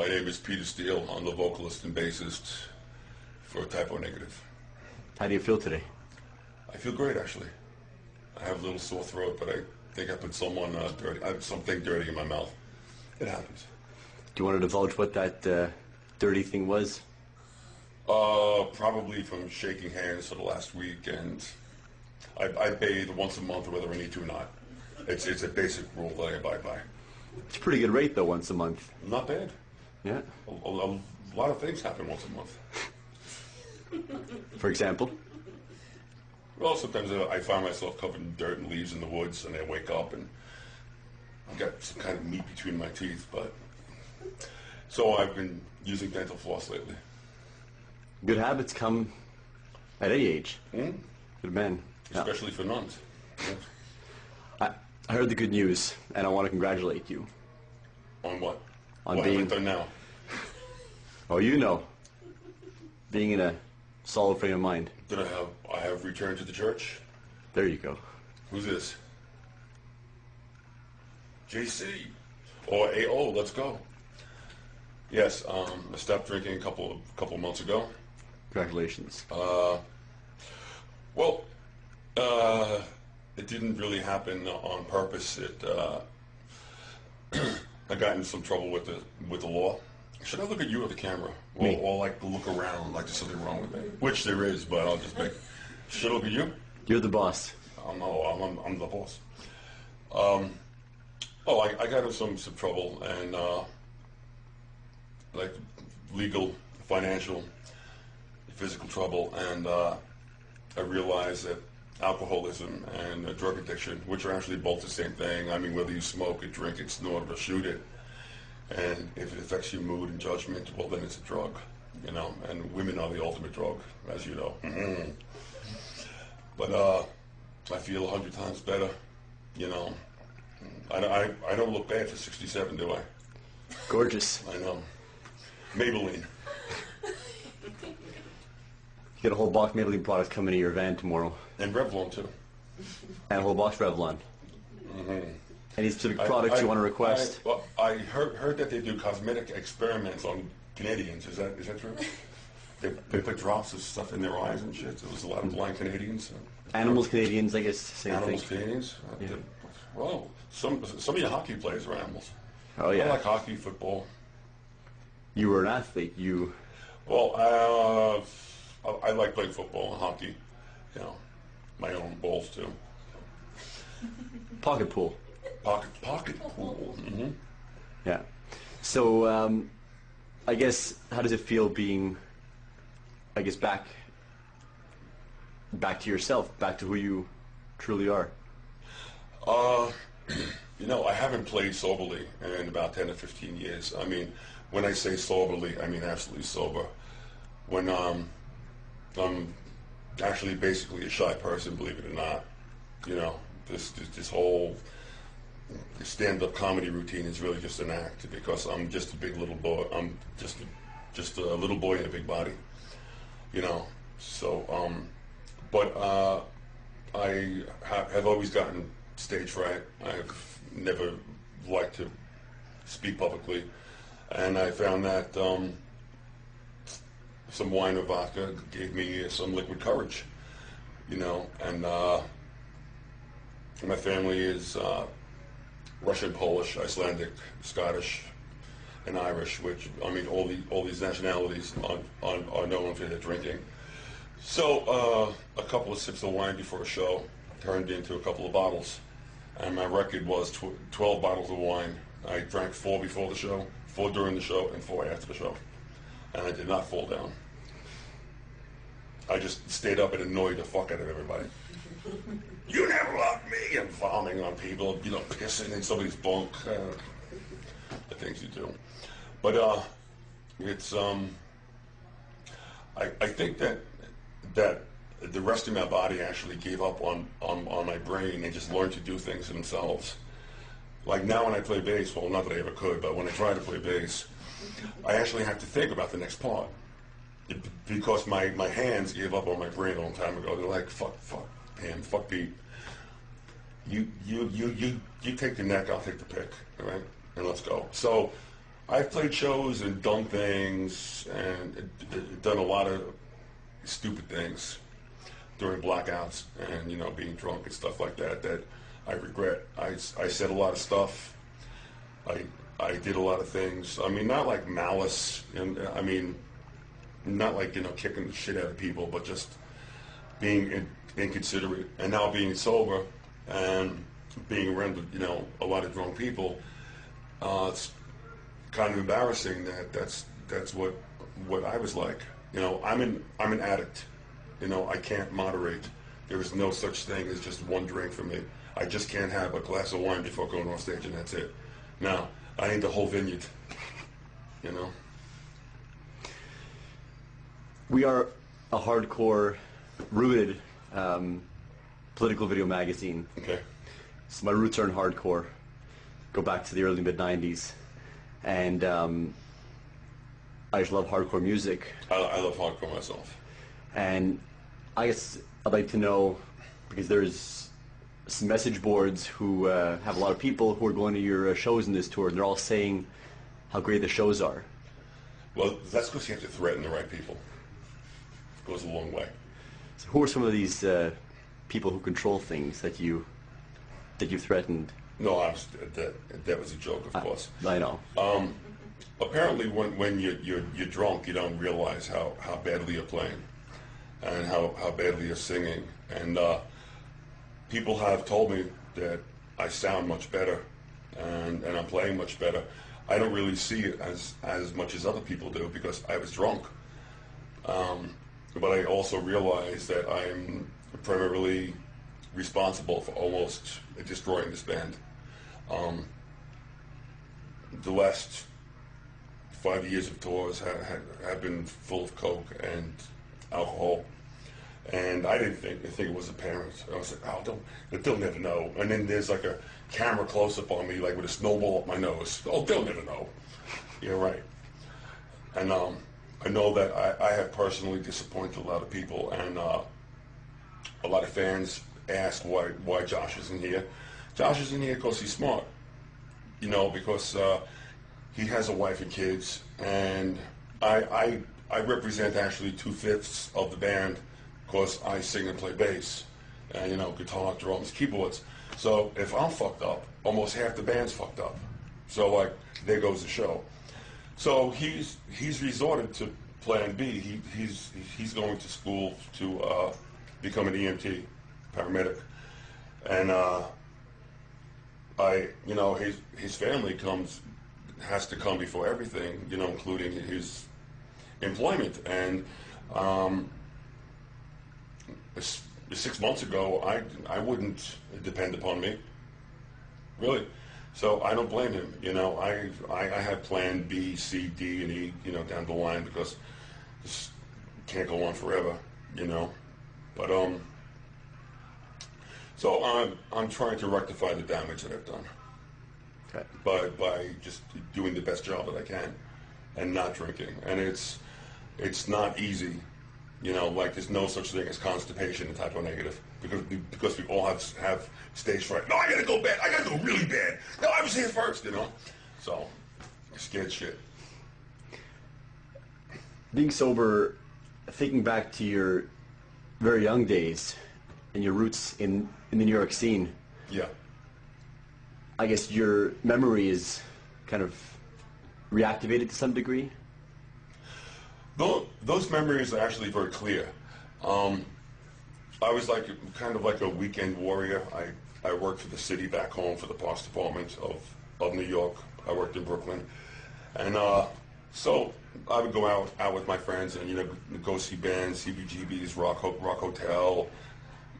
My name is Peter Steele. I'm the vocalist and bassist for Type O Negative. How do you feel today? I feel great, actually. I have a little sore throat, but I think I put someone uh, dirty, uh, something dirty in my mouth. It happens. Do you want to divulge what that uh, dirty thing was? Uh, probably from shaking hands for the last week, and I, I bathe once a month, whether I need to or not. It's it's a basic rule that I abide by. It's a pretty good rate, though, once a month. Not bad. Yeah. A, a, a lot of things happen once a month. For example? Well, sometimes I I find myself covered in dirt and leaves in the woods, and I wake up and I've got some kind of meat between my teeth. But so I've been using dental floss lately. Good habits come at any age. Hmm? Good. Yeah. especially for nuns. I, I heard the good news, and I want to congratulate you. On what? On what being- have now? Oh, you know. Being in a solid frame of mind. Did I have I have returned to the church? There you go. Who's this? JC or AO? Let's go. Yes, um, I stopped drinking a couple couple months ago. Congratulations. Uh, Well, uh, it didn't really happen on purpose. It uh, I got in some trouble with the with the law. Should I look at you or the camera, or, Me. or like look around like there's something wrong with me? Which there is, but I'll just make. Should I look at you? You're the boss. I'm no, I'm, I'm, I'm the boss. Um, oh, I, I got in some some trouble and uh, like legal, financial, physical trouble, and uh, I realized that alcoholism and uh, drug addiction, which are actually both the same thing. I mean, whether you smoke it, drink it, snort it, or shoot it, and if it affects your mood and judgment, well, then it's a drug, you know. And women are the ultimate drug, as you know. But uh, I feel a hundred times better, you know. I, I, I don't look bad for 67, do I? Gorgeous. I know. Maybelline. You get a whole box of Maybelline products coming to your van tomorrow. And Revlon, too. And a whole box Revlon. Any specific Mm-hmm. I- products I- you want to request? I, well, I heard, heard that they do cosmetic experiments on Canadians. Is that is that true? They, they put drops of stuff in their eyes and shit. There was a lot of blind Canadians. Animals, Canadians, I guess, same Animals, thing. Canadians. Yeah. Well, some some of your hockey players are animals. Oh, I yeah. like hockey, football. You were an athlete. You Well, uh, I, I like playing football and hockey. You know, my own balls too. pocket pool. Pocket pocket pool. hmm Yeah. So, um, I guess, how does it feel being, I guess, back, back to yourself, back to who you truly are? Uh, you know, I haven't played soberly in about ten or fifteen years. I mean, when I say soberly, I mean absolutely sober. When um, I'm actually basically a shy person, believe it or not. You know, this this, this whole stand-up comedy routine is really just an act because I'm just a big little boy. I'm just just a little boy in a big body. You know, so um, but uh, I ha- have always gotten stage fright. I've never liked to speak publicly, and I found that um, some wine or vodka gave me some liquid courage. You know, and uh, my family is uh, Russian, Polish, Icelandic, Scottish, and Irish. Which I mean, all the all these nationalities are, are, known for their drinking. So uh, a couple of sips of wine before a show turned into a couple of bottles, and my record was tw- 12 bottles of wine. I drank four before the show, four during the show, and four after the show, and I did not fall down. I just stayed up and annoyed the fuck out of everybody. you never loved me, and vomiting on people, you know, pissing in somebody's bunk, uh, the things you do. But uh, it's um, I, I think that that the rest of my body actually gave up on, on, on my brain and just learned to do things themselves. Like now when I play bass, well, not that I ever could, but when I try to play bass, I actually have to think about the next part. It- because my, my hands gave up on my brain a long time ago. They're like, fuck, fuck, him, fuck Pete. You, you, you, you, you take the neck, I'll take the pick, all right? And let's go. So I've played shows and done things and done a lot of stupid things during blackouts and you know being drunk and stuff like that that I regret. I, I said a lot of stuff. I I did a lot of things. I mean, not like malice, and I mean, not like you know kicking the shit out of people, but just being in, inconsiderate. And now being sober and being around you know a lot of drunk people, uh, it's kind of embarrassing that that's that's what what I was like. You know, I'm an I'm an addict. You know, I can't moderate. There is no such thing as just one drink for me. I just can't have a glass of wine before going on stage, and that's it. Now, I need the whole vineyard. You know. We are a hardcore, rooted um, political video magazine. Okay. So my roots are in hardcore. Go back to the early mid '90s, and um, I just love hardcore music. I, I love hardcore myself. And I guess I'd like to know because there's message boards who uh, have a lot of people who are going to your uh, shows in this tour, and they're all saying how great the shows are. Well, that's because you have to threaten the right people. It goes a long way. So who are some of these uh, people who control things that you that you threatened? No, I was, that that was a joke, of course. I know. Um, apparently, when when you you're, you're drunk, you don't realize how, how badly you're playing, and how, how badly you're singing. And uh, people have told me that I sound much better, and and I'm playing much better. I don't really see it as as much as other people do because I was drunk. Um, but I also realize that I'm primarily responsible for almost destroying this band. Um, the last five years of tours have, have, have been full of coke and alcohol, and I didn't think I think it was apparent. I was like, oh, they'll, they'll never know. And then there's like a camera close up on me, like with a snowball up my nose. Oh, they'll never know. You're right. And um, I know that I, I have personally disappointed a lot of people, and uh, a lot of fans ask why why Josh isn't here. Josh isn't here because he's smart, you know, because uh, he has a wife and kids, and I I, I represent actually two fifths of the band because I sing and play bass, and you know, guitar, drums, keyboards. So if I'm fucked up, almost half the band's fucked up. So like, there goes the show. So he's he's resorted to Plan B. He, he's he's going to school to uh, become an EMT, paramedic, and uh, I you know his his family comes has to come before everything, you know, including his employment. And um, six months ago, I I wouldn't depend upon me, really. So I don't blame him. You know, I, I, I had plan B, C, D, and E, you know, down the line because this can't go on forever, you know. But um, so I'm I'm trying to rectify the damage that I've done Okay. by by just doing the best job that I can and not drinking. And it's it's not easy, you know. Like there's no such thing as constipation in type O negative because we, because we all have have stage fright. No, I gotta go bad. I gotta go really bad. No, I was here first, you know. So scared shit. Being sober, thinking back to your very young days and your roots in, in the New York scene, Yeah. I guess your memory is kind of reactivated to some degree. Those, those memories are actually very clear. Um, I was like kind of like a weekend warrior. I, I worked for the city back home for the Parks Department of, of New York. I worked in Brooklyn. And uh, so I would go out out with my friends and, you know, go see bands, CBGB's, Rock, Rock Hotel,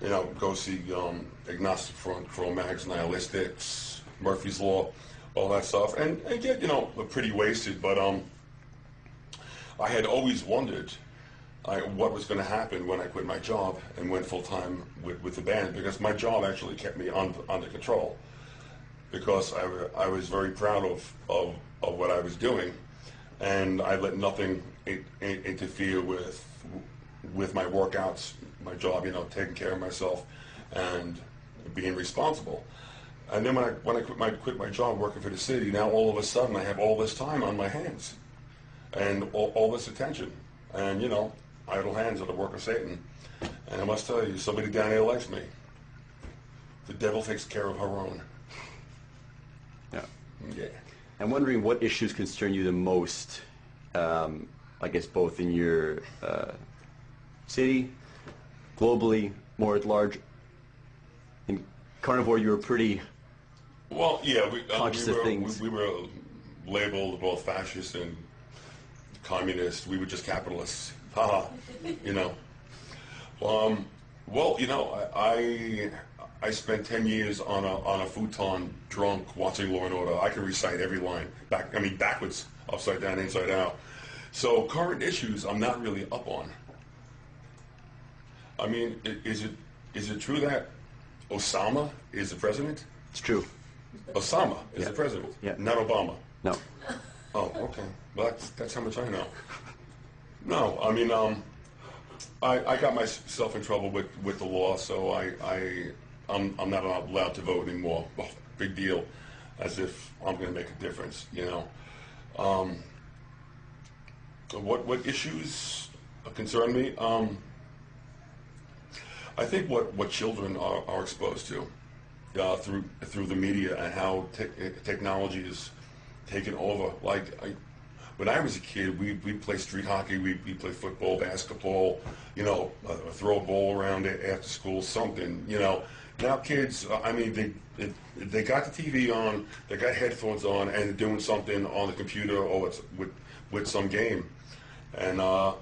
you know, go see um, Agnostic Front, Cro-Mags, Nihilistics, Murphy's Law, all that stuff. And, and get, you know, pretty wasted. But um, I had always wondered I, what was going to happen when I quit my job and went full time with, with the band because my job actually kept me un, under control because I, I was very proud of, of, of what I was doing and I let nothing in, in, interfere with with my workouts, my job, you know, taking care of myself and being responsible. And then when I when I quit my quit my job working for the city, now all of a sudden I have all this time on my hands, and all, all this attention, and you know, idle hands are the work of Satan. And I must tell you, somebody down there likes me. The devil takes care of her own. Yeah. Yeah. I'm wondering what issues concern you the most. Um, I guess both in your uh, city, globally, more at large. In Carnivore, you were pretty. Well, yeah, we, uh, Conscious we, of were, things. we, we were labeled both fascist and communist. We were just capitalists. Haha, you know. Um, well, you know, I, I I spent ten years on a on a futon, drunk, watching Law and Order. I can recite every line back. I mean, backwards, upside down, inside out. So current issues, I'm not really up on. I mean, is it is it true that Osama is the president? It's true. Osama is Yeah. the president, Yeah. not Obama. No. Oh, okay. Well, that's, that's how much I know. No, I mean, um, I, I got myself in trouble with, with the law, so I, I, I'm, I'm not allowed to vote anymore. Well, big deal, as if I'm going to make a difference, you know. Um, what, what issues concern me? Um, I think what, what children are, are exposed to uh, through through the media and how te- technology is taken over. Like I, when I was a kid, we we play street hockey, we we play football, basketball, you know, uh, throw a ball around after school, something, you know. Now kids, uh, I mean, they, they they got the TV on, they got headphones on, and they're doing something on the computer or it's with with some game, and. uh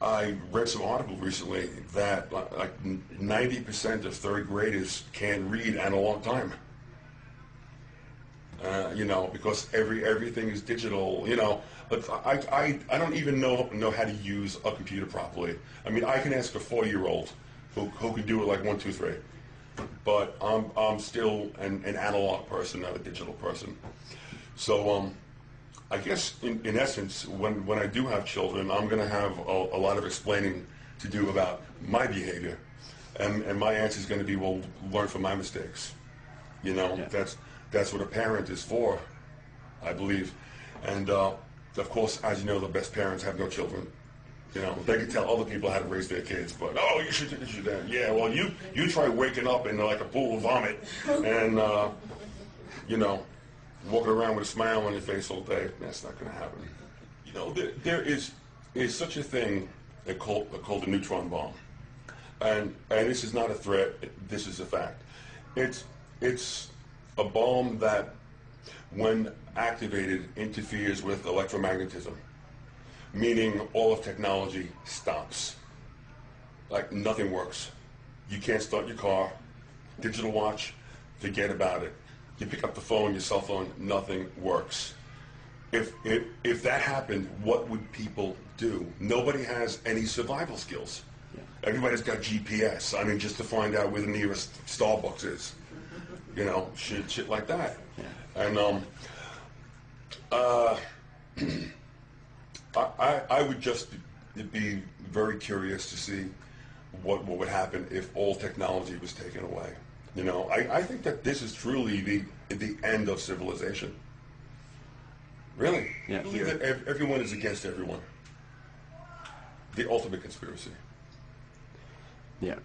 I read some article recently that like 90% of third graders can't read and a long time. Uh, you know, because every everything is digital. You know, but I, I, I don't even know know how to use a computer properly. I mean, I can ask a four year old who, who can do it like one, two, three. But I'm I'm still an, an analog person, not a digital person. So um, I guess in, in essence, when, when I do have children, I'm going to have a, a lot of explaining to do about my behavior. And, and my answer is going to be, well, learn from my mistakes. You know, Yeah. that's, that's what a parent is for, I believe. And uh, of course, as you know, the best parents have no children. You know, they can tell other people how to raise their kids, but oh, you should do that. Yeah, well, you you try waking up in like a pool of vomit, and uh, you know, walking around with a smile on your face all day. That's not going to happen. You know, there, there is is such a thing called, called a neutron bomb, and and this is not a threat. This is a fact. It's it's a bomb that, when activated, interferes with electromagnetism, meaning all of technology stops. Like nothing works. You can't start your car, digital watch, forget about it. You pick up the phone, your cell phone, nothing works. If, if, if that happened, what would people do? Nobody has any survival skills. Everybody's got GPS. I mean, just to find out where the nearest Starbucks is. You know, shit, shit like that. And um, uh, I, I, I would just be, be very curious to see what, what would happen if all technology was taken away. You know, I, I think that this is truly the, the end of civilization. Really? Yeah. I believe that ev- everyone is against everyone. The ultimate conspiracy. Yeah.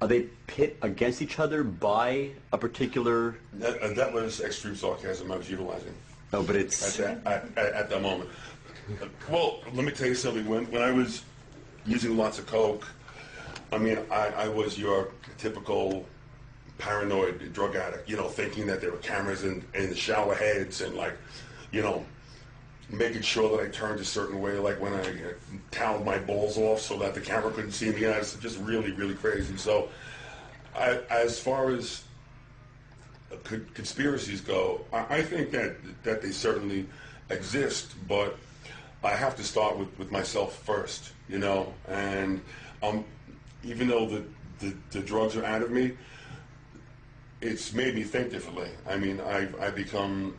Are they pit against each other by a particular? That, uh, that was extreme sarcasm I was utilizing. No, but at it's that, at, at, at that moment. Well, let me tell you something. When, when I was using lots of coke, I mean, I, I was your typical paranoid drug addict, you know, thinking that there were cameras in, in the shower heads and like, you know, making sure that I turned a certain way, like when I uh, toweled my balls off so that the camera couldn't see me. I was just really, really crazy. So, I, as far as co- conspiracies go, I, I think that that they certainly exist, but I have to start with, with myself first, you know. And um, even though the, the the drugs are out of me, it's made me think differently. I mean, I've I've become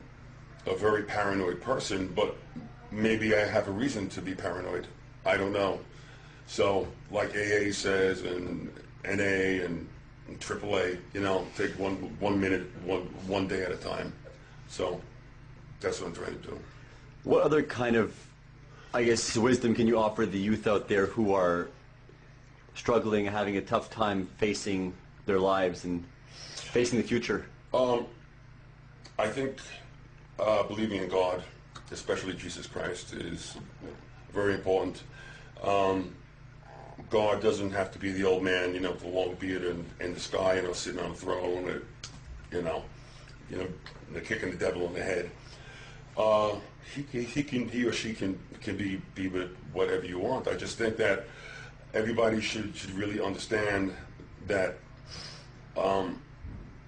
a very paranoid person, but maybe I have a reason to be paranoid. I don't know. So, like AA says, and NA, and AAA. You know, take one one minute, one one day at a time. So that's what I'm trying to do. What other kind of, I guess, wisdom can you offer the youth out there who are struggling, having a tough time facing their lives and facing the future? Um, I think uh, believing in God, especially Jesus Christ, is very important. Um, God doesn't have to be the old man, you know, with the long beard and in the sky, you know, sitting on a throne, uh, you know, you know, kicking the devil in the head. Uh, he, he can, he or she can can be be with whatever you want. I just think that everybody should should really understand that um,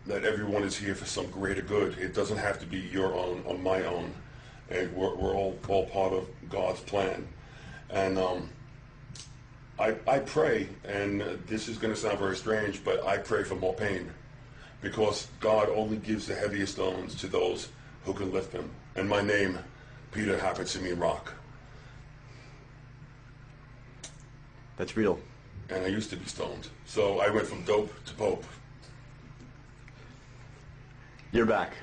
that everyone is here for some greater good. It doesn't have to be your own or my own, and we're, we're all all part of God's plan. And um, I I pray, and this is going to sound very strange, but I pray for more pain, because God only gives the heaviest stones to those who can lift them. And my name, Peter, happens to mean rock. That's real. And I used to be stoned, so I went from dope to pope, You're back.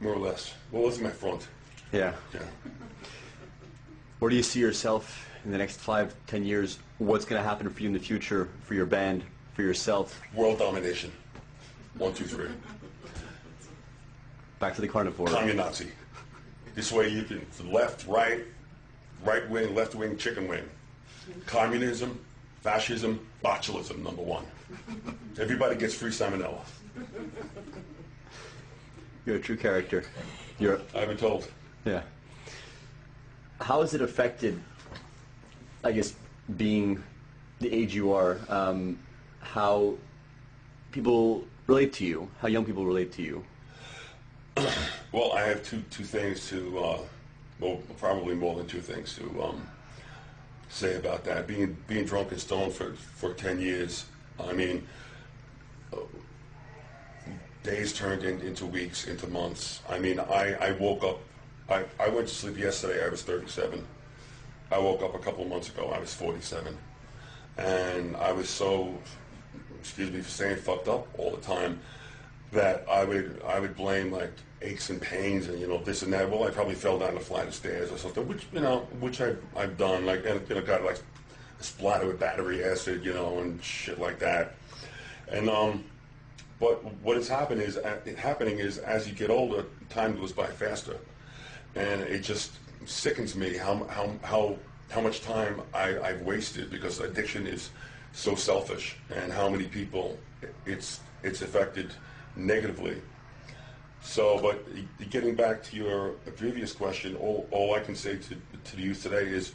more or less. What was my front? Yeah. Yeah. Where do you see yourself in the next five, ten years? What's going to happen for you in the future, for your band, for yourself? World domination. One, two, three. Back to the carnivore. Communist Nazi. This way you can left, right, right wing, left wing, chicken wing. Communism, fascism, botulism, number one. Everybody gets free salmonella. You're a true character. You're, I've been told. yeah. How has it affected, I guess, being the age you are, um, how people relate to you, how young people relate to you? Well, I have two two things to, uh, well, probably more than two things to um, say about that. Being being drunk and stoned for for ten years. I mean, uh, days turned in, into weeks, into months. I mean, I, I woke up. I, I went to sleep yesterday. I was 37. I woke up a couple months ago. I was 47, and I was so, excuse me for saying, fucked up all the time that I would I would blame like aches and pains and you know this and that. Well, I probably fell down a flight of stairs or something, which you know which I've I've done like and you know got like splattered with battery acid, you know, and shit like that. And um, but what is happened is uh, happening is as you get older, time goes by faster, and it just sickens me how how how how much time I, I've wasted because addiction is so selfish, and how many people it's it's affected negatively. So, but getting back to your previous question, all, all I can say to, to the youth today is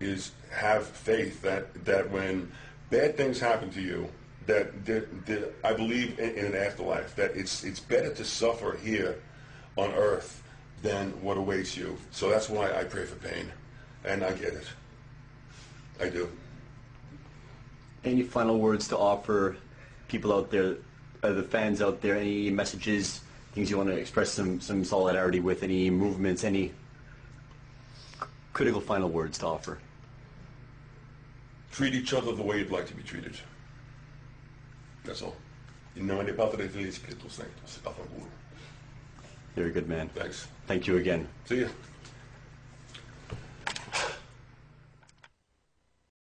is have faith that that when bad things happen to you, that, that, that I believe in, in an afterlife. That it's it's better to suffer here on earth than what awaits you. So that's why I pray for pain, and I get it. I do. Any final words to offer people out there, uh, the fans out there? Any messages, things you want to express some, some solidarity with? Any movements? Any critical final words to offer? Treat each other the way you'd like to be treated. That's all. In nombre del Padre y del Espíritu Santo. You're a good man. Thanks. Thank you again. See ya.